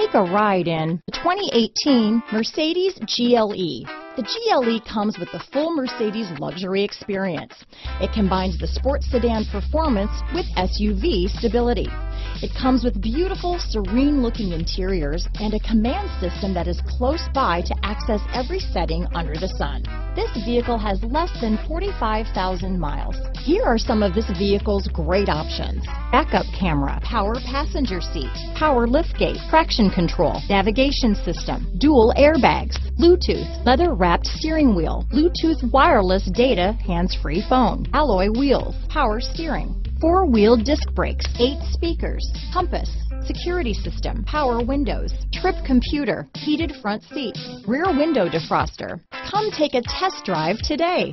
Take a ride in the 2018 Mercedes GLE. The GLE comes with the full Mercedes luxury experience. It combines the sports sedan performance with SUV stability. It comes with beautiful, serene-looking interiors and a COMAND system that is close by to access every setting under the sun. This vehicle has less than 45,000 miles. Here are some of this vehicle's great options. Backup camera, power passenger seat, power liftgate, traction control, navigation system, dual airbags, Bluetooth, leather wrapped steering wheel, Bluetooth wireless data, hands-free phone, alloy wheels, power steering, four-wheel disc brakes, eight speakers, compass, security system, power windows, trip computer, heated front seats, rear window defroster. Come take a test drive today.